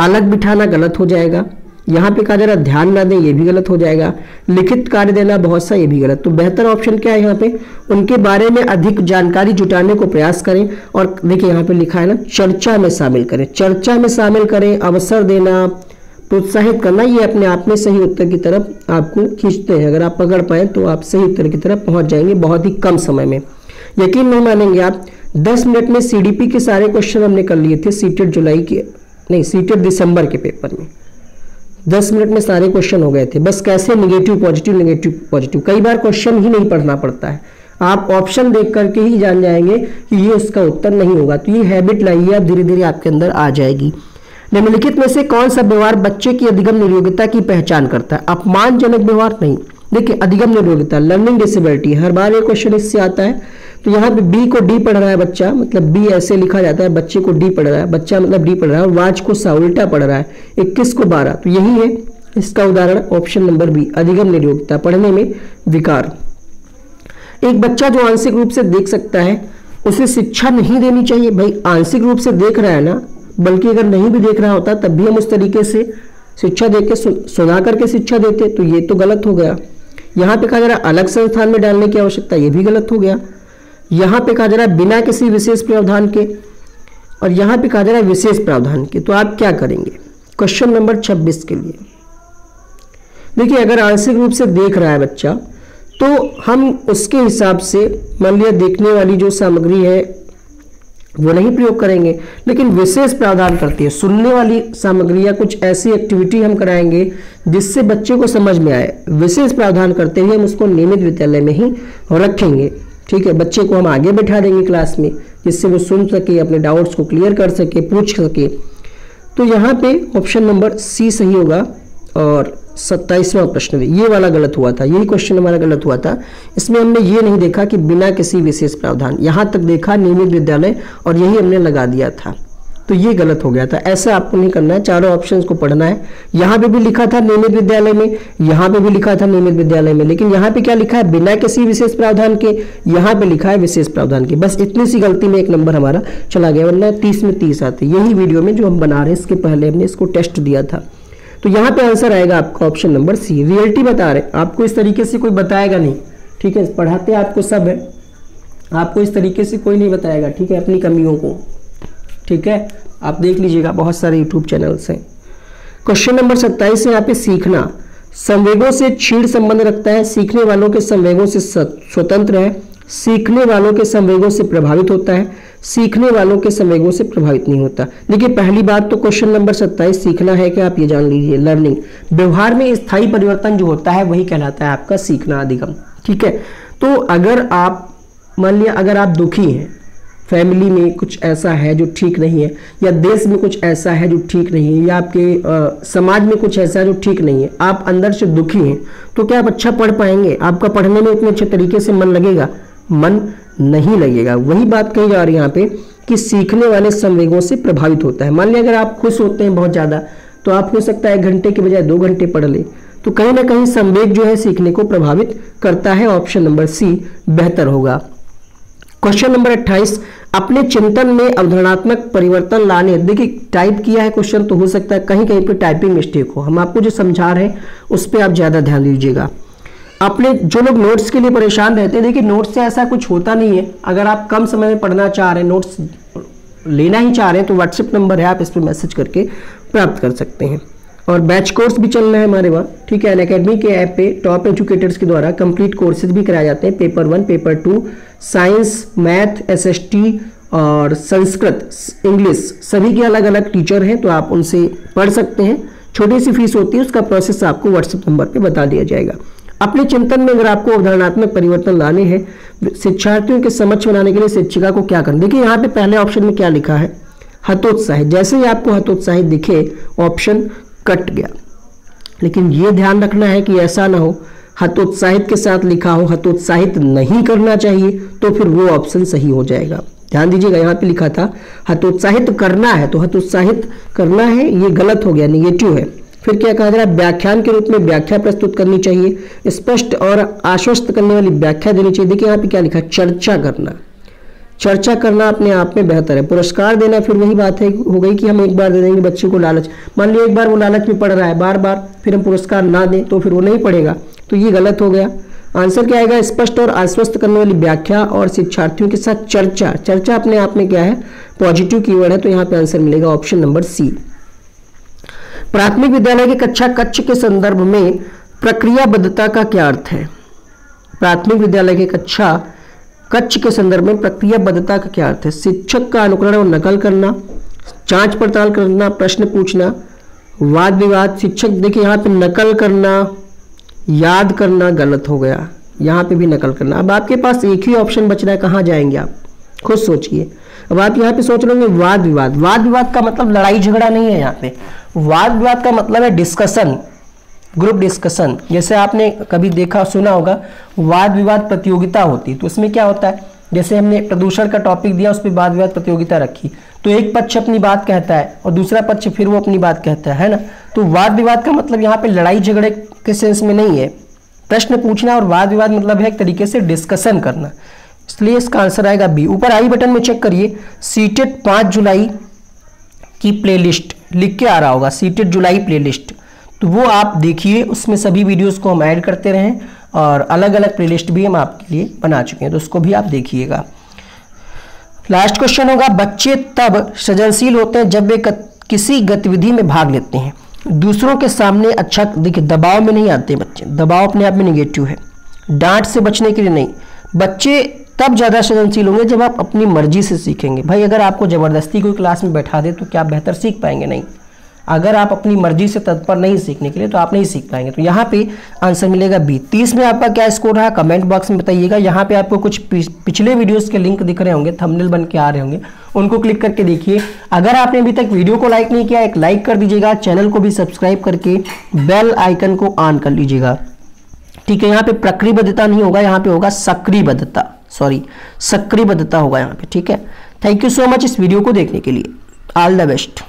अलग बिठाना गलत हो जाएगा। यहाँ पे कहा जा रहा ध्यान ना दें, ये भी गलत हो जाएगा। लिखित कार्य देना बहुत सा ये भी गलत। तो बेहतर ऑप्शन क्या है यहाँ पे? उनके बारे में अधिक जानकारी जुटाने को प्रयास करें और देखिए यहाँ पे लिखा है ना, चर्चा में शामिल करें। चर्चा में शामिल करें, अवसर देना, प्रोत्साहित करना, ये अपने आप में सही उत्तर की तरफ़ आपको खींचते हैं। अगर आप पकड़ पाए तो आप सही उत्तर की तरफ़ पहुँच जाएँगे बहुत ही कम समय में। यकीन नहीं मानेंगे आप 10 मिनट में सीडीपी के सारे क्वेश्चन हमने कर लिए थे सीटेड जुलाई के, नहीं सीटेड दिसंबर के पेपर में। दस मिनट में सारे क्वेश्चन हो गए थे। बस कैसे निगेटिव पॉजिटिव निगेटिव पॉजिटिव कई बार क्वेश्चन ही नहीं पढ़ना पड़ता है। आप ऑप्शन देख करके ही जान जाएँगे कि ये उसका उत्तर नहीं होगा। तो ये हैबिट लाइए आप धीरे धीरे आपके अंदर आ जाएगी। निम्नलिखित में से कौन सा व्यवहार बच्चे की अधिगम निरोगिता की पहचान करता है? अपमानजनक व्यवहार नहीं। देखिए, अधिगम निरोगिता लर्निंग डिसेबिलिटी हर बार ये क्वेश्चन इससे आता है। तो यहाँ पे बी को डी पढ़ रहा है बच्चा मतलब बी ऐसे लिखा जाता है, बच्चे को डी पढ़ रहा है, बच्चा मतलब डी पढ़ रहा है और वाच को सा उल्टा पढ़ रहा है, इक्कीस को बारह तो यही है इसका उदाहरण ऑप्शन नंबर बी अधिगम निरोगिता पढ़ने में विकार। एक बच्चा जो आंशिक रूप से देख सकता है, उसे शिक्षा नहीं देनी चाहिए। भाई, आंशिक रूप से देख रहा है ना, बल्कि अगर नहीं भी देख रहा होता, तब भी हम उस तरीके से शिक्षा दे के सुना करके शिक्षा देते तो ये तो गलत हो गया। यहाँ पे कहा जा रहा अलग संस्थान में डालने की आवश्यकता, ये भी गलत हो गया। यहाँ पे कहा जा रहा है बिना किसी विशेष प्रावधान के। और यहाँ पे कहा जा रहा है विशेष प्रावधान के। तो आप क्या करेंगे? क्वेश्चन नंबर 26 के लिए। देखिए, अगर आंशिक रूप से देख रहा है बच्चा तो हम उसके हिसाब से, मान लिया देखने वाली जो सामग्री है, वो नहीं प्रयोग करेंगे। लेकिन विशेष प्रावधान करती है। सुनने वाली सामग्री या कुछ ऐसी एक्टिविटी हम कराएँगे, जिससे बच्चे को समझ में आए। विशेष प्रावधान करते हुए हम उसको नियमित विद्यालय में ही रखेंगे। ठीक है, बच्चे को हम आगे बैठा देंगे क्लास में, जिससे वो सुन सके, अपने डाउट्स को क्लियर कर सके, पूछ सके। तो यहाँ पे ऑप्शन नंबर सी सही होगा और सत्ताईसवां प्रश्न ये वाला गलत हुआ था, यही क्वेश्चन हमारा गलत हुआ था। इसमें हमने ये नहीं देखा कि बिना किसी विशेष प्रावधान, यहाँ तक देखा नियमित विद्यालय और यही हमने लगा दिया था। तो ये गलत हो गया था। ऐसा आपको नहीं करना है। चारों ऑप्शंस को पढ़ना है। यहाँ पे भी लिखा था नियमित विद्यालय में, यहाँ पे भी लिखा था नियमित विद्यालय में। लेकिन यहाँ पे क्या लिखा है? बिना किसी विशेष प्रावधान के। यहाँ पे लिखा है विशेष प्रावधान के। बस इतनी सी गलती में एक नंबर हमारा चला गया, वरना तीस में तीस आते। यही वीडियो में जो हम बना रहे हैं, इसके पहले हमने इसको टेस्ट दिया था। तो यहाँ पे आंसर आएगा आपका ऑप्शन नंबर सी रियलिटी बता रहे आपको इस तरीके से कोई बताएगा नहीं। ठीक है? पढ़ाते आपको सब है। आपको इस तरीके से कोई नहीं बताएगा। ठीक है? अपनी कमियों को। ठीक है? आप देख लीजिएगा, बहुत सारे यूट्यूब चैनल्स हैं। क्वेश्चन नंबर सत्ताईस है, यहाँ पे सीखना। संवेगों से छीड़ संबंध रखता है, सीखने वालों के संवेगों से स्वतंत्र है। सीखने वालों के संवेगों से प्रभावित होता है, सीखने वालों के संवेगों से प्रभावित नहीं होता। देखिए, पहली बात तो क्वेश्चन नंबर सत्ताईस, सीखना है कि आप ये जान लीजिए लर्निंग व्यवहार में स्थायी परिवर्तन जो होता है, वही कहलाता है आपका सीखना अधिगम। ठीक है? तो अगर आप, मान लिया, अगर आप दुखी हैं फैमिली में कुछ ऐसा है जो ठीक नहीं है या देश में कुछ ऐसा है जो ठीक नहीं है या आपके आ, समाज में कुछ ऐसा है जो ठीक नहीं है। आप अंदर से दुखी हैं तो क्या आप अच्छा पढ़ पाएँगे? आपका पढ़ने में इतने अच्छे तरीके से मन लगेगा? मन नहीं लगेगा। वही बात कही जा रही है यहाँ पे कि सीखने वाले संवेगों से प्रभावित होता है। मान लिया अगर आप खुश होते हैं बहुत ज़्यादा तो आप हो सकता है एक घंटे के बजाय दो घंटे पढ़ ले। तो कहीं ना कहीं संवेग जो है सीखने को प्रभावित करता है। ऑप्शन नंबर सी बेहतर होगा। क्वेश्चन नंबर 28 अपने चिंतन में अवधारणात्मक परिवर्तन लाने, देखिए टाइप किया है क्वेश्चन तो हो सकता है कहीं कहीं पे टाइपिंग मिस्टेक हो। हम आपको जो समझा रहे हैं, उस पर आप ज़्यादा ध्यान दीजिएगा। अपने, जो लोग नोट्स के लिए परेशान रहते हैं, देखिए नोट्स से ऐसा कुछ होता नहीं है। अगर आप कम समय में पढ़ना चाह रहे हैं नोट्स लेना ही चाह रहे हैं तो व्हाट्सएप नंबर है, आप इस पर मैसेज करके प्राप्त कर सकते हैं। और बैच कोर्स भी चल रहा है हमारे वहाँ। ठीक है अकेडमी के ऐप पे टॉप एजुकेटर्स के द्वारा कंप्लीट कोर्सेज भी कराए जाते हैं। Paper one paper two science, math SST और संस्कृत, इंग्लिश, सभी के अलग अलग टीचर हैं तो आप उनसे पढ़ सकते हैं। छोटी सी फ़ीस होती है, उसका प्रोसेस आपको व्हाट्सएप नंबर पे बता दिया जाएगा। अपने चिंतन में अगर आपको अवधारणात्मक परिवर्तन लाने हैं, शिक्षार्थियों के समक्ष बनाने के लिए शिक्षिका को क्या करना देखिए, यहाँ पे पहले ऑप्शन में क्या लिखा है? हतोत्साहित। जैसे ही आपको हतोत्साहित दिखे ऑप्शन कट गया। लेकिन ये ध्यान रखना है कि ऐसा ना हो हतोत्साहित के साथ लिखा हो, हतोत्साहित नहीं करना चाहिए तो फिर वो ऑप्शन सही हो जाएगा। ध्यान दीजिएगा, यहाँ पे लिखा था, हतोत्साहित करना है तो हतोत्साहित करना है, ये गलत हो गया निगेटिव है। फिर क्या कहा जा रहा है? व्याख्यान के रूप में व्याख्या प्रस्तुत करनी चाहिए, स्पष्ट और आश्वस्त करने वाली व्याख्या देनी चाहिए। देखिए यहाँ पे क्या लिखा, चर्चा करना। चर्चा करना अपने आप में बेहतर है। पुरस्कार देना फिर वही बात है, हो गई कि हम एक बार दे देंगे बच्चे को लालच। मान लिया एक बार वो लालच में पढ़ रहा है बार बार फिर हम पुरस्कार ना दें तो फिर वो नहीं पढ़ेगा। तो ये गलत हो गया। आंसर क्या आएगा? स्पष्ट और आश्वस्त करने वाली व्याख्या और शिक्षार्थियों के साथ चर्चा। चर्चा अपने आप में क्या है? पॉजिटिव कीवर्ड है तो यहाँ पे आंसर मिलेगा ऑप्शन नंबर सी। प्राथमिक विद्यालय की कक्षा कक्ष के संदर्भ में प्रक्रियाबद्धता का क्या अर्थ है? प्राथमिक विद्यालय की कक्षा कक्ष के संदर्भ में प्रक्रियाबद्धता का क्या अर्थ है? शिक्षक का अनुकरण और नकल करना, जाँच पड़ताल करना, प्रश्न पूछना, वाद विवाद, शिक्षक देखिए यहाँ पे नकल करना याद करना गलत हो गया, यहाँ पे भी नकल करना। अब आपके पास एक ही ऑप्शन बच रहा है, कहाँ जाएँगे आप? खुद सोचिए। अब आप यहाँ पे सोच रहे होंगे वाद विवाद। वाद विवाद का मतलब लड़ाई झगड़ा नहीं है यहाँ पे। वाद विवाद का मतलब है डिस्कशन ग्रुप डिस्कशन जैसे आपने कभी देखा, सुना होगा, वाद विवाद प्रतियोगिता होती तो उसमें क्या होता है? जैसे हमने प्रदूषण का टॉपिक दिया उस पर वाद विवाद प्रतियोगिता रखी। तो एक पक्ष अपनी बात कहता है और दूसरा पक्ष फिर वो अपनी बात कहता है ना? तो वाद विवाद का मतलब यहाँ पे लड़ाई झगड़े के सेंस में नहीं है। प्रश्न पूछना और वाद विवाद मतलब है एक तरीके से डिस्कशन करना। इसलिए इसका आंसर आएगा बी ऊपर आई बटन में चेक करिए। सीटेड पाँच जुलाई की प्लेलिस्ट लिख के आ रहा होगा। सीटेड जुलाई प्लेलिस्ट तो वो आप देखिए, उसमें सभी वीडियोस को हम ऐड करते रहें। और अलग अलग प्लेलिस्ट भी हम आपके लिए बना चुके हैं तो उसको भी आप देखिएगा। लास्ट क्वेश्चन होगा, बच्चे तब सृजनशील होते हैं जब वे किसी गतिविधि में भाग लेते हैं। दूसरों के सामने अच्छा देखिए, दबाव में नहीं आते बच्चे, दबाव अपने आप में निगेटिव है। डांट से बचने के लिए नहीं। बच्चे तब ज़्यादा सृजनशील होंगे जब आप अपनी मर्ज़ी से सीखेंगे। भाई, अगर आपको ज़बरदस्ती कोई क्लास में बैठा दे तो क्या बेहतर सीख पाएँगे? नहीं। अगर आप अपनी मर्ज़ी से तत्पर नहीं सीखने के लिए तो आप नहीं सीख पाएँगे। तो यहाँ पे आंसर मिलेगा बी। तीस में आपका क्या स्कोर रहा? कमेंट बॉक्स में बताइएगा। यहाँ पे आपको कुछ पिछले वीडियोस के लिंक दिख रहे होंगे थंबनेल बन के आ रहे होंगे। उनको क्लिक करके देखिए। अगर आपने अभी तक वीडियो को लाइक नहीं किया, एक लाइक कर दीजिएगा। चैनल को भी सब्सक्राइब करके बेल आइकन को ऑन कर लीजिएगा। ठीक है, यहाँ पे प्रक्रियबद्धता नहीं होगा, यहाँ पे होगा सक्रियबद्धता। सॉरी सक्रियबद्धता होगा यहाँ पे। ठीक है? थैंक यू सो मच इस वीडियो को देखने के लिए। All the best